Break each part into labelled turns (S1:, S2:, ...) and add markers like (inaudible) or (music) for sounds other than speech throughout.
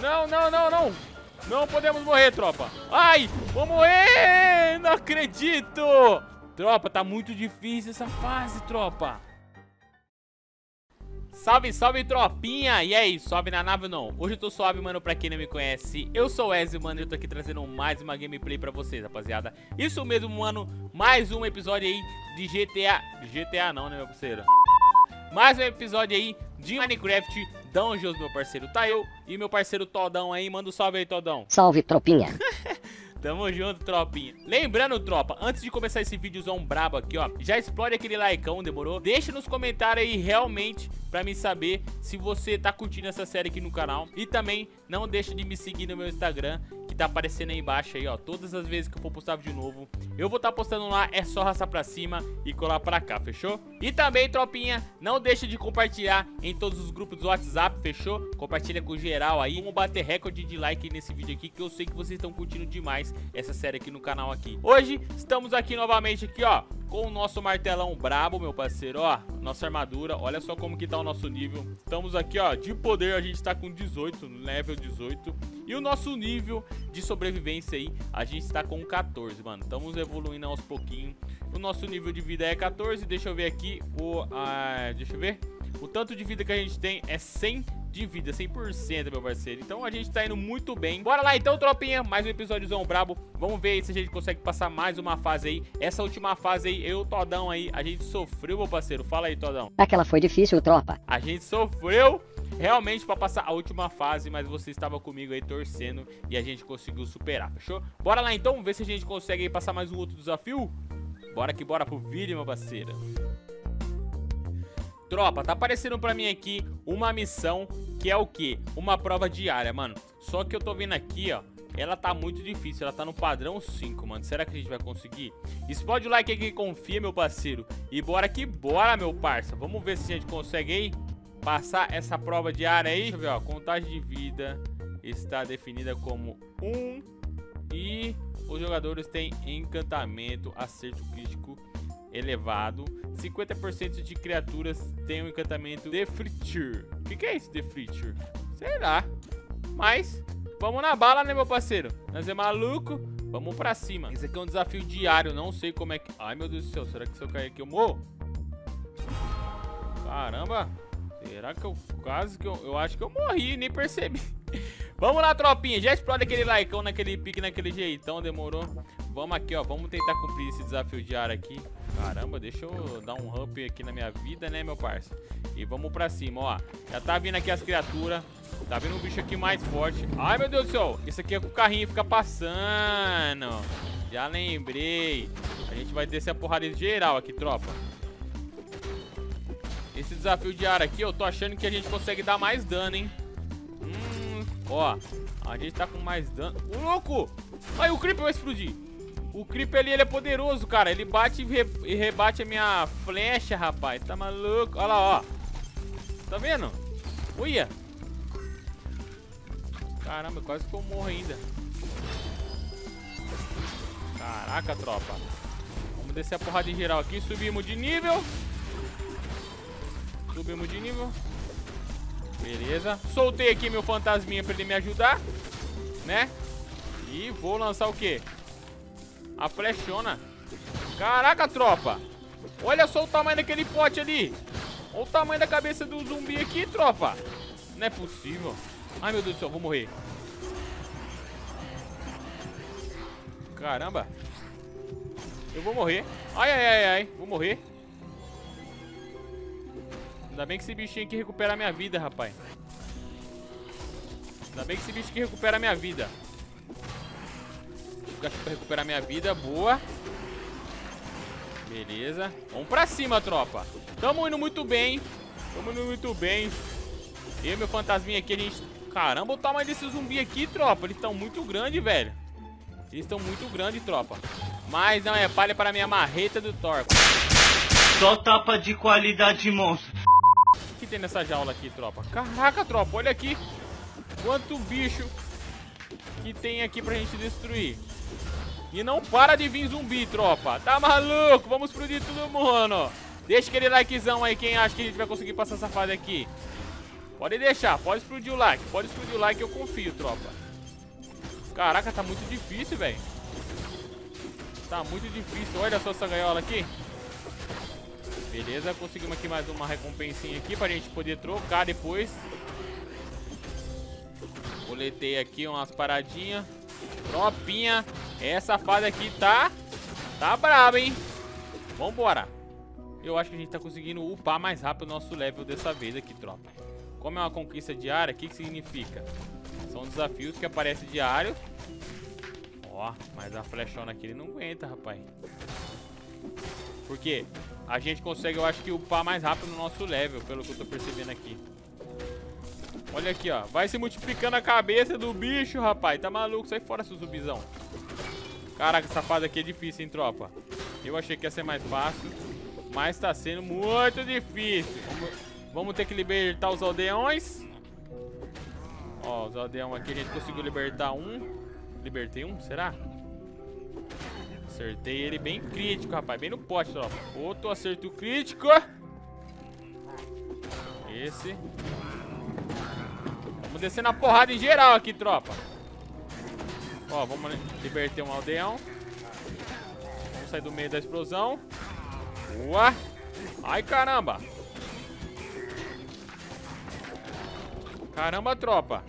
S1: Não, não, não, não. Não podemos morrer, tropa. Ai, vou morrer. Não acredito. Tropa, tá muito difícil essa fase, tropa. Salve, salve, tropinha! E aí, sobe na nave ou não? Hoje eu tô suave, mano, pra quem não me conhece. Eu sou o Ezio, mano, e eu tô aqui trazendo mais uma gameplay pra vocês, rapaziada. Isso mesmo, mano, mais um episódio aí de GTA... GTA não, né, meu parceiro? Mais um episódio aí de Minecraft Dungeons, meu parceiro. Tá eu e meu parceiro Todão aí. Manda um salve aí, Todão. (laughs)
S2: Salve, tropinha.
S1: Tamo junto, tropinha. Lembrando, tropa, antes de começar esse vídeozão brabo aqui, ó, já explode aquele likeão, demorou? Deixa nos comentários aí realmente pra me saber se você tá curtindo essa série aqui no canal. E também não deixa de me seguir no meu Instagram, que tá aparecendo aí embaixo aí, ó. Todas as vezes que eu for postar vídeo novo, eu vou estar tá postando lá, é só arrastar pra cima e colar pra cá, fechou? E também, tropinha, não deixa de compartilhar em todos os grupos do WhatsApp, fechou? Compartilha com geral aí. Vamos bater recorde de like nesse vídeo aqui, que eu sei que vocês estão curtindo demais essa série aqui no canal aqui. Hoje, estamos aqui novamente aqui, ó, com o nosso martelão brabo, meu parceiro, ó, nossa armadura, olha só como que tá o nosso nível. Estamos aqui, ó, de poder, a gente tá com 18, level 18. E o nosso nível de sobrevivência aí, a gente está com 14, mano. Estamos evoluindo aos pouquinhos. O nosso nível de vida é 14, deixa eu ver aqui o... Ah, deixa eu ver. O tanto de vida que a gente tem é 100 de vida, 100%, meu parceiro. Então a gente tá indo muito bem. Bora lá então, tropinha, mais um episódiozão brabo. Vamos ver aí se a gente consegue passar mais uma fase aí. Essa última fase aí, eu, Todão aí, a gente sofreu, meu parceiro. Fala aí, Todão.
S2: Aquela foi difícil, tropa.
S1: A gente sofreu realmente pra passar a última fase, mas você estava comigo aí torcendo e a gente conseguiu superar, fechou? Bora lá então, ver se a gente consegue aí passar mais um outro desafio. Bora que bora pro vídeo, meu parceiro. Tropa, tá aparecendo pra mim aqui uma missão que é o quê? Uma prova diária, mano. Só que eu tô vendo aqui, ó, ela tá muito difícil, ela tá no padrão 5, mano. Será que a gente vai conseguir? Explode o like aí que confia, meu parceiro. E bora que bora, meu parça. Vamos ver se a gente consegue aí passar essa prova diária aí. Deixa eu ver, ó, contagem de vida está definida como 1 um, e os jogadores têm encantamento, acerto crítico elevado. 50% de criaturas têm o um encantamento de Friture. O que, que, é isso de Friture? Sei lá. Mas, vamos na bala, né, meu parceiro? Nós é maluco. Vamos pra cima. Esse aqui é um desafio diário. Não sei como é que... Ai, meu Deus do céu. Será que se eu cair aqui eu morro? Caramba. Será que eu quase que eu... Eu acho que eu morri, nem percebi. (laughs) Vamos lá, tropinha. Já explode aquele likeão naquele pique, naquele jeitão. Demorou. Vamos aqui, ó. Vamos tentar cumprir esse desafio diário aqui. Caramba, deixa eu dar um up aqui na minha vida, né, meu parça? E vamos pra cima, ó. Já tá vindo aqui as criaturas. Tá vindo um bicho aqui mais forte. Ai, meu Deus do céu. Esse aqui é com o carrinho fica passando. Já lembrei. A gente vai descer a porrada geral aqui, tropa. Esse desafio diário aqui, eu tô achando que a gente consegue dar mais dano, hein? Hum, ó. A gente tá com mais dano. Ô, louco! Ai, o Creeper vai explodir. O Creeper ali, ele é poderoso, cara. Ele bate e, re e rebate a minha flecha, rapaz. Tá maluco? Olha lá, ó. Tá vendo? Uia. Caramba, quase que eu morro ainda. Caraca, tropa. Vamos descer a porrada em geral aqui. Subimos de nível. Subimos de nível. Beleza. Soltei aqui meu fantasminha pra ele me ajudar. Né? E vou lançar o quê? A flechona. Caraca, tropa. Olha só o tamanho daquele pote ali. Olha o tamanho da cabeça do zumbi aqui, tropa. Não é possível. Ai, meu Deus do céu, vou morrer. Caramba. Eu vou morrer. Ai, ai, ai, ai. Vou morrer. Ainda bem que esse bichinho aqui recupera a minha vida, rapaz. Ainda bem que esse bicho aqui recupera a minha vida. Aqui pra recuperar minha vida. Boa. Beleza. Vamos pra cima, tropa. Tamo indo muito bem. Tamo indo muito bem. Eu e meu fantasminha aqui, a gente... Caramba, o tamanho desse zumbi aqui, tropa. Eles estão muito grandes, velho. Eles estão muito grandes, tropa. Mas não é palha para minha marreta do Torco.
S3: Só tapa de qualidade monstro.
S1: O que tem nessa jaula aqui, tropa? Caraca, tropa, olha aqui. quanto bicho que tem aqui pra gente destruir. E não para de vir zumbi, tropa. Tá maluco? Vamos explodir todo mundo. Deixa aquele likezão aí, quem acha que a gente vai conseguir passar essa fase aqui. Pode deixar, pode explodir o like. Pode explodir o like, eu confio, tropa. Caraca, tá muito difícil, velho. Tá muito difícil. Olha só essa gaiola aqui. Beleza, conseguimos aqui mais uma recompensinha aqui pra gente poder trocar depois. Coletei aqui umas paradinhas. Tropinha. Essa fase aqui tá... Tá braba, hein? Vambora. Eu acho que a gente tá conseguindo upar mais rápido o nosso level dessa vez aqui, tropa. Como é uma conquista diária, o que, que significa? São desafios que aparecem diários. Ó, mas a flechona aqui ele não aguenta, rapaz. Por quê? A gente consegue, eu acho que, upar mais rápido no nosso level, pelo que eu tô percebendo aqui. Olha aqui, ó. Vai se multiplicando a cabeça do bicho, rapaz. Tá maluco? Sai fora, seu zumbizão. Caraca, essa fase aqui é difícil, hein, tropa. Eu achei que ia ser mais fácil. Mas tá sendo muito difícil. Vamos, vamos ter que libertar os aldeões. Ó, os aldeões aqui a gente conseguiu libertar um. Libertei um? Será? Acertei ele bem crítico, rapaz. Bem no pote, tropa. Outro acerto crítico. Esse. Descer na porrada em geral aqui, tropa. Ó, vamos libertar um aldeão. Vamos sair do meio da explosão. Boa. Ai, caramba. Caramba, tropa.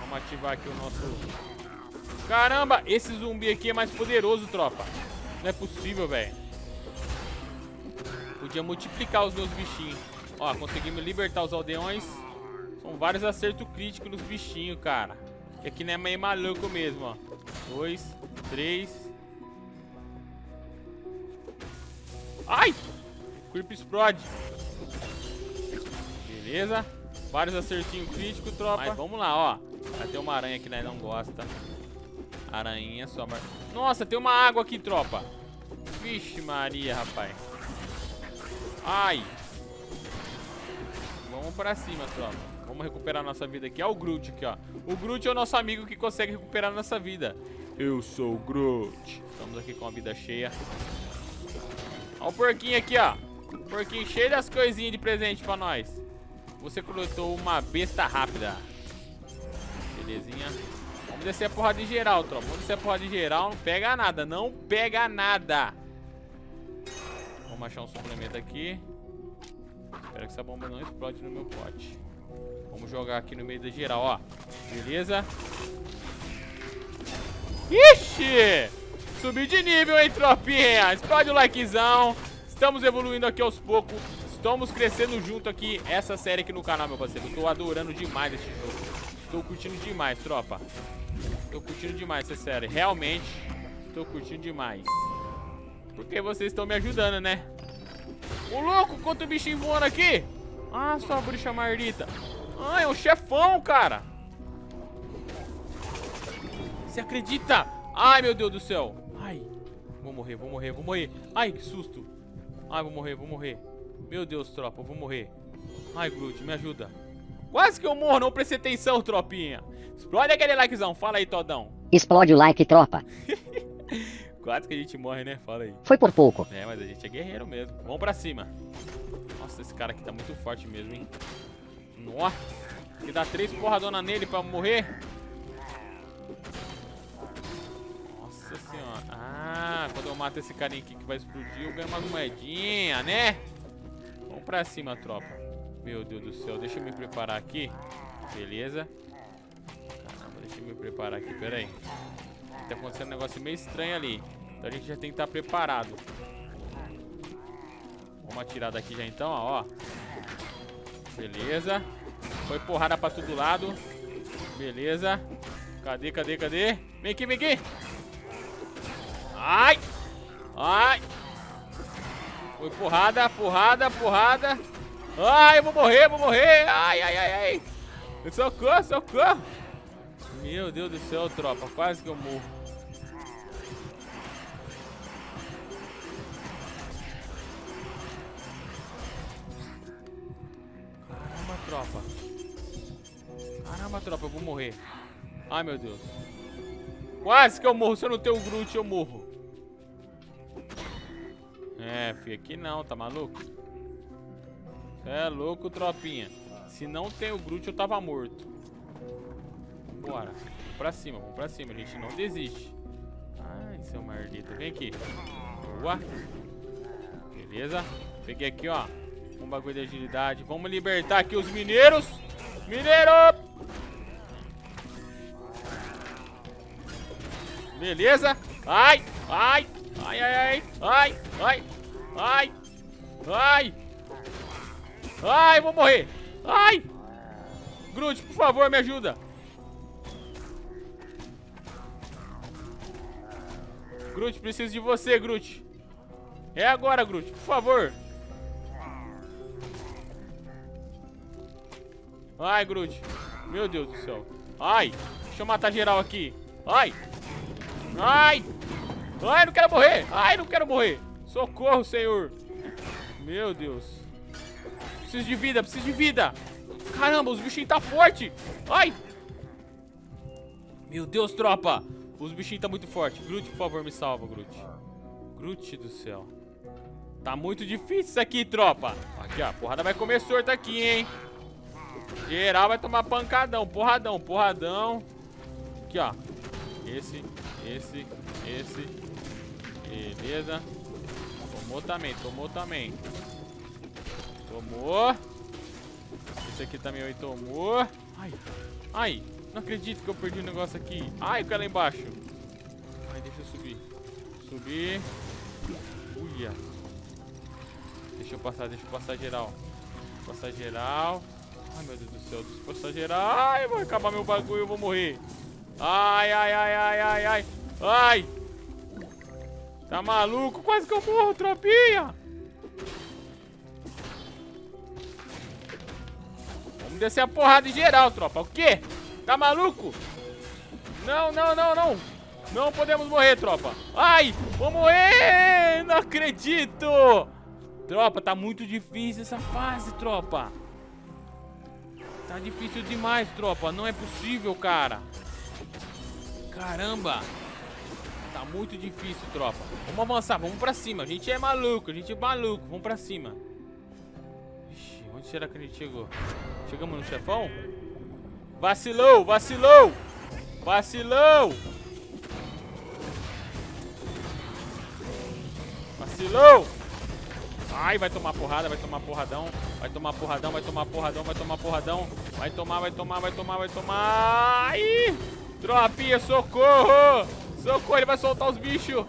S1: Vamos ativar aqui o nosso Caramba, esse zumbi aqui é mais poderoso, tropa. Não é possível, velho. Podia multiplicar os meus bichinhos. Ó, conseguimos libertar os aldeões. São vários acertos críticos nos bichinhos, cara. Que aqui não é meio maluco mesmo, ó. Dois, três. Ai! Creep explode. Beleza. Vários acertinhos críticos, tropa. Mas vamos lá, ó. Vai ter uma aranha que nós não gosta. Aranha só... Mar... Nossa, tem uma água aqui, tropa. Vixe Maria, rapaz. Ai. Vamos pra cima, tropa. Vamos recuperar nossa vida aqui. Olha o Groot aqui, ó. O Groot é o nosso amigo que consegue recuperar nossa vida. Eu sou o Groot. Estamos aqui com a vida cheia. Olha o porquinho aqui, ó. Porquinho cheio das coisinhas de presente pra nós. Você coletou uma besta rápida. Belezinha. Vamos descer a porrada de geral, tropa. Vamos descer a porrada de geral. Não pega nada. Não pega nada. Vamos achar um suplemento aqui. Espero que essa bomba não explode no meu pote. Vamos jogar aqui no meio da geral, ó. Beleza? Ixi! Subi de nível, hein, tropinha? Explode o likezão. Estamos evoluindo aqui aos poucos. Estamos crescendo junto aqui essa série aqui no canal, meu parceiro. Estou adorando demais esse jogo. Estou curtindo demais, tropa. Tô curtindo demais essa série. Realmente, tô curtindo demais. Porque vocês estão me ajudando, né? Ô, louco, quanto bichinho voando aqui. Ah, sua bruxa mardita. Ah, é um chefão, cara. Você acredita? Ai, meu Deus do céu. Ai, vou morrer, vou morrer, vou morrer. Ai, que susto. Ai, vou morrer, vou morrer. Meu Deus, tropa, vou morrer. Ai, Groot, me ajuda. Quase que eu morro, não prestei atenção, tropinha. Explode aquele likezão, fala aí, Todão.
S2: Explode o like, tropa. (laughs)
S1: Quase que a gente morre, né? Fala aí.
S2: Foi por pouco.
S1: É, mas a gente é guerreiro mesmo. Vamos pra cima. Nossa, esse cara aqui tá muito forte mesmo, hein? Nossa. Que dá três porradona nele pra morrer. Nossa senhora. Ah, quando eu mato esse carinha aqui que vai explodir, eu ganho umas moedinhas, né? Vamos pra cima, tropa. Meu Deus do céu. Deixa eu me preparar aqui. Beleza. Deixa eu me preparar aqui, pera aí. Tá acontecendo um negócio meio estranho ali. Então a gente já tem que estar tá preparado. Vamos atirar daqui já então, ó. Beleza. Foi porrada pra todo lado. Beleza. Cadê, cadê, cadê? Vem aqui, vem aqui. Ai! Ai! Foi porrada, porrada, porrada. Ai, eu vou morrer, vou morrer. Ai, ai, ai, ai. Socorro, socorro. Meu Deus do céu, tropa. Quase que eu morro. Tropa. Caramba, tropa, eu vou morrer. Ai, meu Deus. Quase que eu morro. Se eu não tenho o Groot, eu morro. É, filho, aqui não, tá maluco? Cê é louco, tropinha. Se não tem o Groot, eu tava morto. Vambora. Vamos pra cima, vamos pra cima. A gente não desiste. Ai, seu mardito. Vem aqui. Boa. Beleza. Peguei aqui, ó. Um bagulho de agilidade. Vamos libertar aqui os mineiros. Mineiro! Beleza. Ai, ai, ai, ai, ai, ai, ai, ai, ai, vou morrer. Ai. Groot, por favor, me ajuda. Groot, preciso de você, Groot. É agora, Groot, por favor. Ai, Groot. Meu Deus do céu. Ai, deixa eu matar geral aqui. Ai. Ai. Ai, não quero morrer. Ai, não quero morrer. Socorro, senhor. Meu Deus. Preciso de vida, preciso de vida. Caramba, os bichinhos tá forte. Ai. Meu Deus, tropa. Os bichinhos tá muito forte. Groot, por favor, me salva, Groot. Groot do céu. Tá muito difícil isso aqui, tropa. Aqui, ó. A porrada vai comer sorte aqui, hein. Geral vai tomar pancadão. Porradão, porradão. Aqui, ó. Esse, esse, esse. Beleza. Tomou também, tomou também. Tomou. Esse aqui também tomou. Ai, ai. Não acredito que eu perdi o um negócio aqui. Ai, o cara lá embaixo. Ai, deixa eu subir. Subir. Uia. Deixa eu passar, deixa eu passar geral. Passar geral. Ai, meu Deus do céu. Passar geral. Ai, vai acabar meu bagulho, eu vou morrer. Ai, ai, ai, ai, ai, ai. Ai. Tá maluco? Quase que eu morro, tropinha. Vamos descer a porrada em geral, tropa. O quê? Tá maluco? Não, não, não, não. Não podemos morrer, tropa. Ai, vou morrer. Não acredito. Tropa, tá muito difícil essa fase, tropa. Tá difícil demais, tropa. Não é possível, cara. Caramba. Tá muito difícil, tropa. Vamos avançar, vamos pra cima. A gente é maluco, a gente é maluco. Vamos pra cima. Ixi, onde será que a gente chegou? Chegamos no chefão? Vacilou, vacilou. Vacilou. Vacilou. Ai, vai tomar porrada, vai tomar porradão. Vai tomar porradão, vai tomar porradão, vai tomar porradão. Vai tomar, vai tomar, vai tomar, vai tomar. Ai! Tropinha, socorro! Socorro, ele vai soltar os bichos.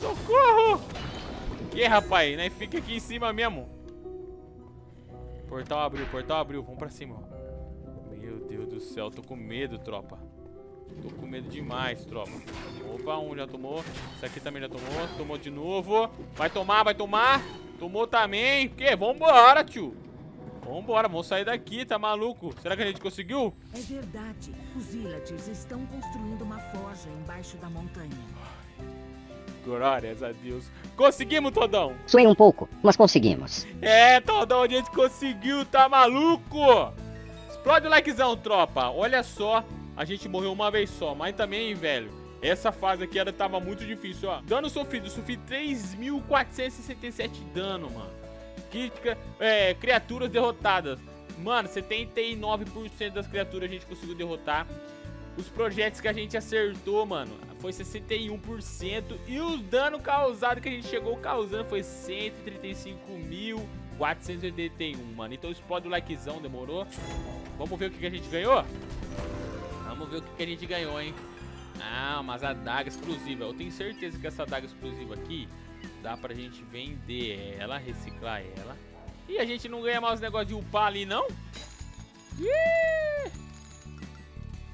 S1: Socorro! Que rapaz, né? Fica aqui em cima mesmo. Portal abriu, portal abriu. Vamos pra cima. Meu Deus do céu, tô com medo, tropa. Tô com medo demais, tropa. Opa, um já tomou. Esse aqui também já tomou. Tomou de novo. Vai tomar, vai tomar. Tomou também. Que? Vambora, tio. Vambora, vamos sair daqui, tá maluco? Será que a gente conseguiu?
S4: É verdade. Os villagers estão construindo uma forja embaixo da montanha.
S1: Glórias a Deus. Conseguimos, Todão?
S2: Suei um pouco, mas conseguimos.
S1: É, Todão, a gente conseguiu, tá maluco? Explode o likezão, tropa. Olha só, a gente morreu uma vez só, mas também, velho, essa fase aqui era, tava muito difícil, ó. Dano sofrido, sofri 3.467 dano, mano. Crítica, é, criaturas derrotadas. Mano, 79% das criaturas a gente conseguiu derrotar. Os projetos que a gente acertou, mano, foi 61%. E o dano causado que a gente chegou causando foi 135.481, mano. Então explode o likezão, demorou? Vamos ver o que, que a gente ganhou? Vamos ver o que, a gente ganhou, hein? Ah, mas a daga exclusiva. Eu tenho certeza que essa daga exclusiva aqui dá pra gente vender ela, reciclar ela. E a gente não ganha mais os negócios de upar ali, não?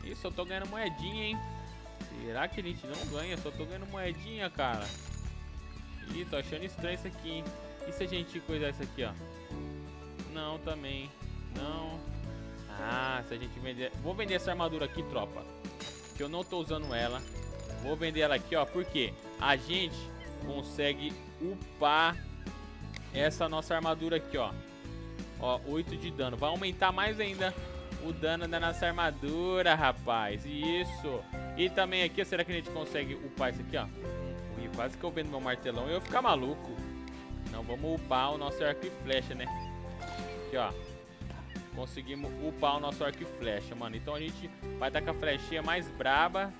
S1: Isso, eu tô ganhando moedinha, hein? Será que a gente não ganha? Só tô ganhando moedinha, cara. Ih, tô achando estranho isso aqui, hein? E se a gente coisar isso aqui, ó? Não, também. Não. Ah, se a gente vender... Vou vender essa armadura aqui, tropa. Que eu não tô usando ela. Vou vender ela aqui, ó. Porque a gente consegue upar essa nossa armadura aqui, ó. Ó, 8 de dano. Vai aumentar mais ainda o dano da nossa armadura, rapaz. Isso. E também aqui, será que a gente consegue upar isso aqui, ó? Quase que eu vendo meu martelão e eu ficar maluco. Não, vamos upar o nosso arco e flecha, né? Aqui, ó. Conseguimos upar o nosso arco e flecha, mano. Então a gente vai dar com a flechinha mais braba.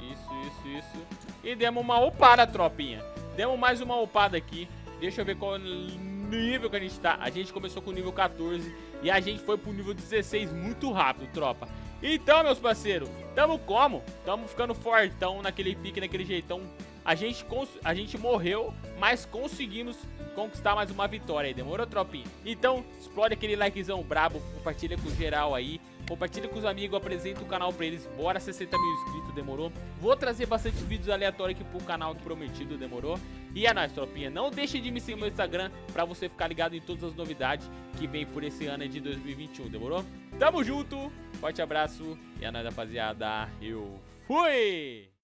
S1: Isso, isso, isso. E demos uma upada, tropinha. Demos mais uma upada aqui. Deixa eu ver qual nível que a gente tá. A gente começou com o nível 14 e a gente foi pro nível 16 muito rápido, tropa. Então, meus parceiros, tamo como? Tamo ficando fortão naquele pique, naquele jeitão. A gente, a gente morreu, mas conseguimos conquistar mais uma vitória aí. Demorou, tropinha? Então, explode aquele likezão brabo, compartilha com geral aí. Compartilha com os amigos, apresenta o canal pra eles. Bora 60 mil inscritos, demorou? Vou trazer bastante vídeos aleatórios aqui pro canal prometido, demorou? E é nóis, tropinha. Não deixe de me seguir no meu Instagram pra você ficar ligado em todas as novidades que vem por esse ano de 2021, demorou? Tamo junto, forte abraço e é nóis, rapaziada. Eu fui!